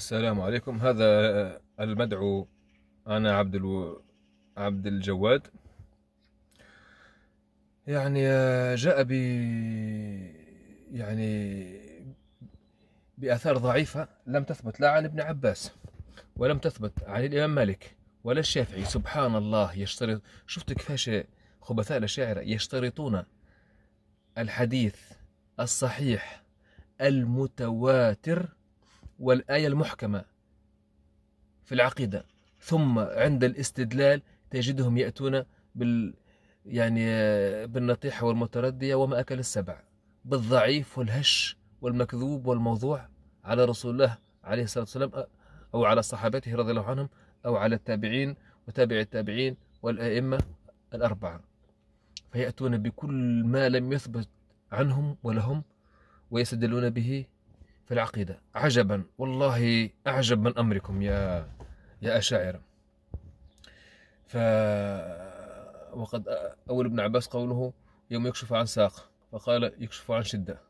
السلام عليكم. هذا المدعو أنا عبد ألو... عبد الجواد. يعني جاء ب يعني بآثار ضعيفة لم تثبت لا عن ابن عباس ولم تثبت عن الإمام مالك ولا الشافعي. سبحان الله يشترط شفت كيفاش خبثاء الأشاعرة يشترطون الحديث الصحيح المتواتر والآية المحكمة في العقيدة. ثم عند الاستدلال تجدهم يأتون بال يعني بالنطيحة والمتردية وما أكل السبع. بالضعيف والهش والمكذوب والموضوع على رسول الله عليه الصلاة والسلام أو على صحابته رضي الله عنهم أو على التابعين وتابع التابعين والأئمة الأربعة. فيأتون بكل ما لم يثبت عنهم ولهم ويستدلون به في العقيدة. عجبا والله أعجب من أمركم يا يا أشاعرة. ف وقد أول ابن عباس قوله يوم يكشف عن ساق فقال يكشف عن شدة.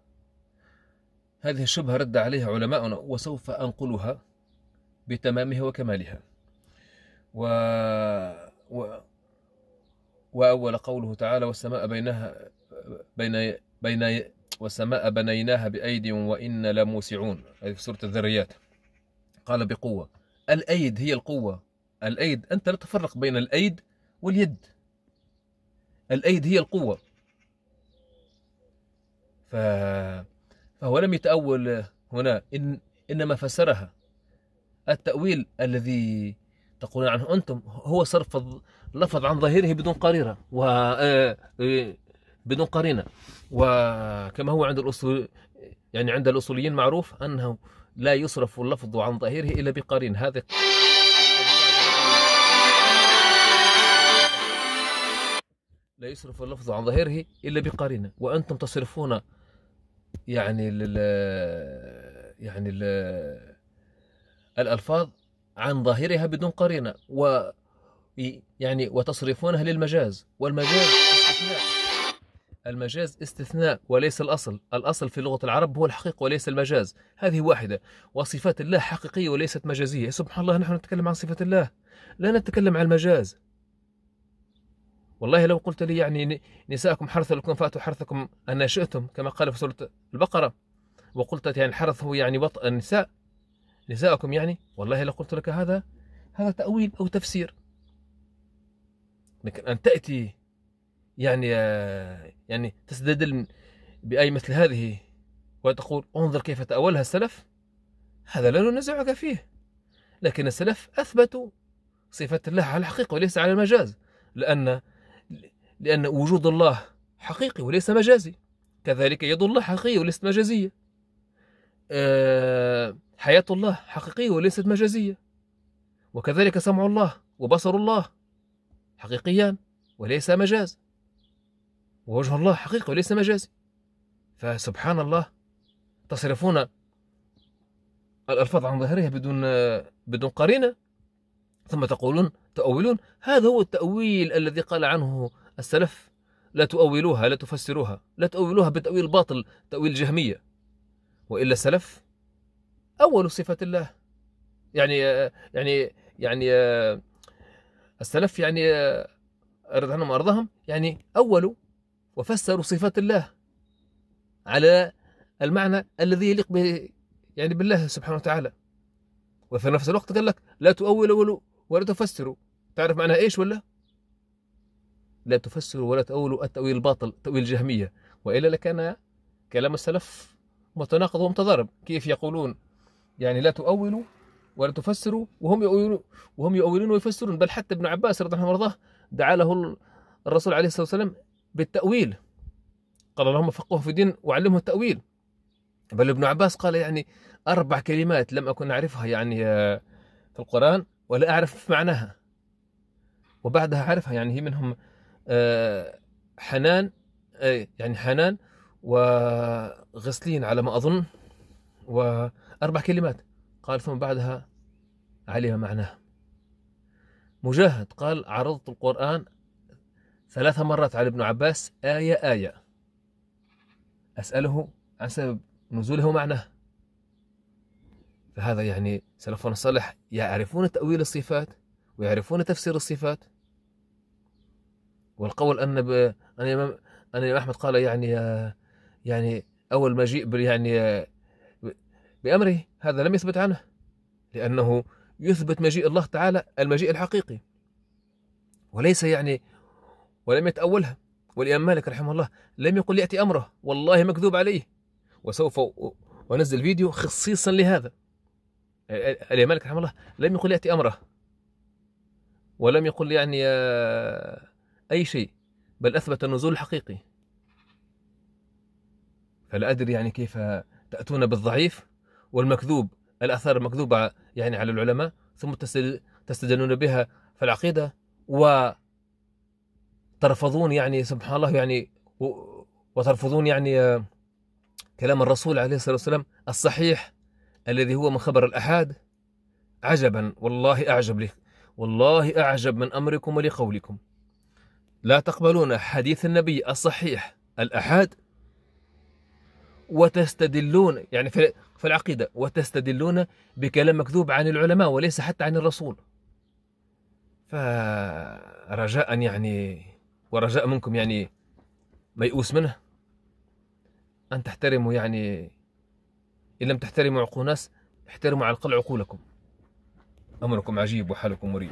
هذه الشبهة رد عليها علماؤنا وسوف أنقلها بتمامها وكمالها. و... و... وأول قوله تعالى والسماء بينها بين بين والسماء بنيناها بأيد وإن لموسعون. هذه في سورة الذريات. قال بقوة. الأيد هي القوة. الأيد أنت لا تفرق بين الأيد واليد. الأيد هي القوة. ف... فهو لم يتأول هنا. إن... إنما فسرها. التأويل الذي تقولون عنه أنتم هو صرف اللفظ عن ظاهره بدون قريرة. و بدون قرينة. وكما هو عند الأصول يعني عند الأصوليين معروف أنه لا يصرف اللفظ عن ظاهره إلا بقرين. هذا لا يصرف اللفظ عن ظاهره إلا بقرينة. وأنتم تصرفون يعني لل يعني ال الألفاظ عن ظاهرها بدون قرينة. و يعني وتصرفونها للمجاز. والمجاز استثناء. المجاز استثناء وليس الأصل. الأصل في لغة العرب هو الحقيقة وليس المجاز. هذه واحدة. وصفات الله حقيقية وليست مجازية. سبحان الله نحن نتكلم عن صفات الله. لا نتكلم عن المجاز. والله لو قلت لي يعني نساءكم حرث لكم فأتوا حرثكم أن شئتم كما قال في سورة البقرة. وقلت يعني الحرث هو يعني وطء النساء. نساءكم يعني؟ والله لو قلت لك هذا هذا تأويل أو تفسير. لكن أن تأتي يعني يعني تستدل بأي مثل هذه وتقول انظر كيف تأولها السلف؟ هذا لا ننازعك فيه. لكن السلف أثبتوا صفة الله على الحقيقة وليس على المجاز لأن لأن وجود الله حقيقي وليس مجازي. كذلك يد الله حقيقية وليست مجازية. حياة الله حقيقية وليست مجازية. وكذلك سمع الله وبصر الله حقيقيان وليس مجاز. ووجه الله حقيقي وليس مجازي. فسبحان الله تصرفون الألفاظ عن ظاهرها بدون بدون قرينة ثم تقولون تؤولون هذا هو التأويل الذي قال عنه السلف لا تؤولوها لا تفسروها لا تؤولوها بتأويل باطل تأويل جهمية. وإلا السلف أول صفات الله. يعني يعني يعني السلف يعني أرد عنهم وأرضهم يعني أولوا وفسروا صفات الله على المعنى الذي يليق به يعني بالله سبحانه وتعالى. وفي نفس الوقت قال لك لا تؤولوا ولا تفسروا. تعرف معناها إيش ولا؟ لا تفسروا ولا تؤولوا التأويل الباطل تأويل جهمية وإلا لكان كلام السلف متناقض ومتضارب. كيف يقولون؟ يعني لا تؤولوا ولا تفسروا وهم يؤولون وهم يؤولون ويفسرون. بل حتى ابن عباس رضي الله عنه وارضاه دعا له الرسول عليه الصلاة والسلام بالتأويل. قال اللهم فقهه في الدين وعلمه التأويل. بل ابن عباس قال يعني أربع كلمات لم أكن أعرفها يعني في القرآن ولا أعرف معناها. وبعدها أعرفها يعني هي منهم حنان يعني حنان وغسلين على ما أظن وأربع كلمات. قال ثم بعدها علم معناه مجاهد قال عرضت القرآن ثلاث مرات على ابن عباس آية آية. أسأله عن سبب نزوله ومعناه فهذا يعني سلفنا الصالح يعرفون تأويل الصفات ويعرفون تفسير الصفات. والقول أن ب... أن الإمام أن الإمام أحمد قال يعني يعني أول مجيء يعني بأمره هذا لم يثبت عنه لأنه يثبت مجيء الله تعالى المجيء الحقيقي. وليس يعني ولم يتأولها. والإمام مالك رحمه الله لم يقل يأتي أمره. والله مكذوب عليه. وسوف أنزل فيديو خصيصا لهذا. الإمام مالك رحمه الله لم يقل يأتي أمره. ولم يقل يعني أي شيء. بل أثبت النزول الحقيقي. فلا أدري يعني كيف تأتون بالضعيف. والمكذوب الآثار المكذوبة يعني على العلماء. ثم تستدلون بها في العقيدة. وترفضون يعني سبحان الله يعني وترفضون يعني كلام الرسول عليه الصلاة والسلام الصحيح الذي هو من خبر الأحاد؟ عجبا والله أعجب لي والله أعجب من أمركم ولقولكم. لا تقبلون حديث النبي الصحيح الأحاد؟ وتستدلون يعني في العقيدة وتستدلون بكلام مكذوب عن العلماء وليس حتى عن الرسول. فرجاء يعني ورجاء منكم يعني ميؤوس منه؟ أن تحترموا يعني إن لم تحترموا عقول ناس احترموا على الأقل عقولكم. أمركم عجيب وحالكم مريب.